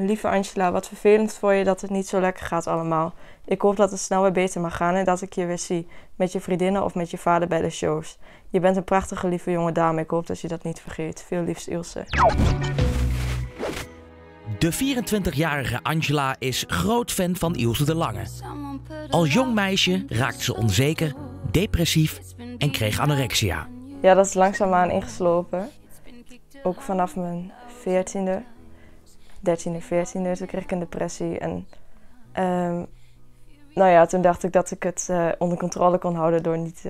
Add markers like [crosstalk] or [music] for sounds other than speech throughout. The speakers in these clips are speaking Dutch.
Lieve Angela, wat vervelend voor je dat het niet zo lekker gaat allemaal. Ik hoop dat het snel weer beter mag gaan en dat ik je weer zie. Met je vriendinnen of met je vader bij de shows. Je bent een prachtige, lieve jonge dame. Ik hoop dat je dat niet vergeet. Veel liefst Ilse. De 24-jarige Angela is groot fan van Ilse de Lange. Als jong meisje raakte ze onzeker, depressief en kreeg anorexia. Ja, dat is langzaamaan ingeslopen. Ook vanaf mijn 14e, 13e, 14e, toen kreeg ik een depressie. En ehm, nou ja, toen dacht ik dat ik het eh, onder controle kon houden door niet,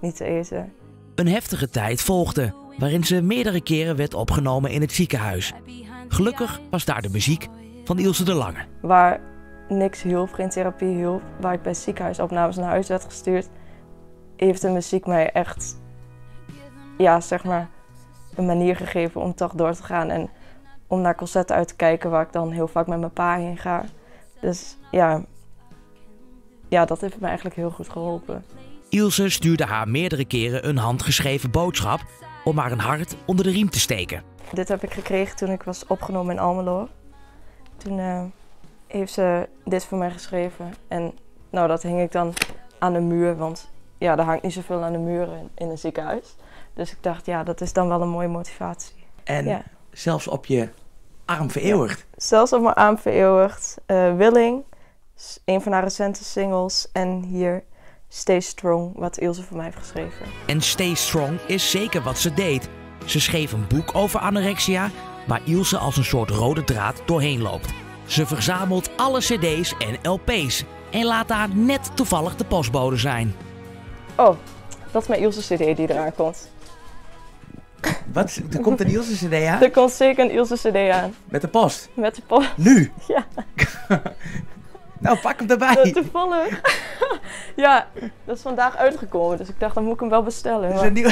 niet te eten. Een heftige tijd volgde, waarin ze meerdere keren werd opgenomen in het ziekenhuis. Gelukkig was daar de muziek van Ilse de Lange. Waar niks hielp, geen therapie hielp, waar ik bij ziekenhuisopnames naar huis werd gestuurd, heeft de muziek mij echt, ja, zeg maar, een manier gegeven om toch door te gaan en om naar concerten uit te kijken waar ik dan heel vaak met mijn pa heen ga. Dus ja, ja dat heeft me eigenlijk heel goed geholpen. Ilse stuurde haar meerdere keren een handgeschreven boodschap om haar een hart onder de riem te steken. Dit heb ik gekregen toen ik was opgenomen in Almelo. Toen uh, heeft ze dit voor mij geschreven. En nou, dat hing ik dan aan de muur, want ja, er hangt niet zoveel aan de muren in een ziekenhuis. Dus ik dacht, ja, dat is dan wel een mooie motivatie. En ja. Zelfs op je arm vereeuwigd? Ja, zelfs op mijn arm vereeuwigd. Uh, Willing, een van haar recente singles. En hier Stay Strong, wat Ilse voor mij heeft geschreven. En Stay Strong is zeker wat ze deed. Ze schreef een boek over anorexia, waar Ilse als een soort rode draad doorheen loopt. Ze verzamelt alle cd's en lp's en laat daar net toevallig de postbode zijn. Oh, dat is mijn Ilse cd die eraan komt. Wat? Er komt een Ilse cd aan? Er komt zeker een Ilse cd aan. Met de post? Met de post. Nu? [laughs] Ja. [laughs] nou, pak hem erbij. Dat toevallig. [laughs] ja, dat is vandaag uitgekomen, dus ik dacht, dan moet ik hem wel bestellen. Is een nieuw...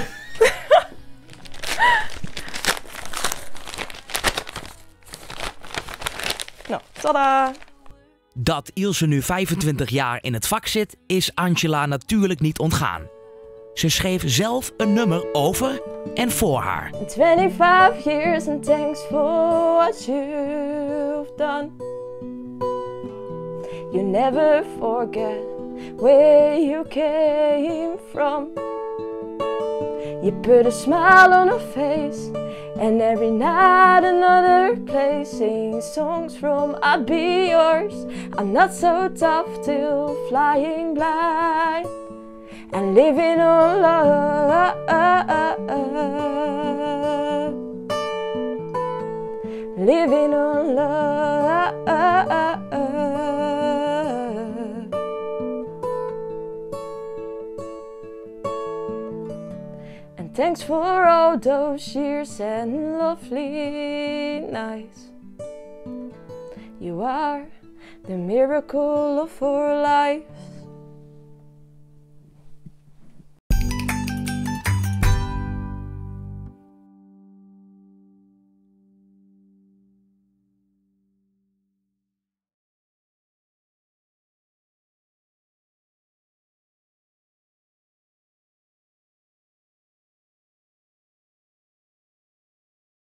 nou, tada! Dat Ilse nu 25 jaar in het vak zit, is Angela natuurlijk niet ontgaan. Ze schreef zelf een nummer over en voor haar. 25 years and thanks for what you've done. You never forget where you came from. You put a smile on her face and every night another place sing songs from I'll be yours. I'm not so tough till flying blind and living on love. Living on love. And thanks for all those years and lovely nights. You are the miracle of our lives.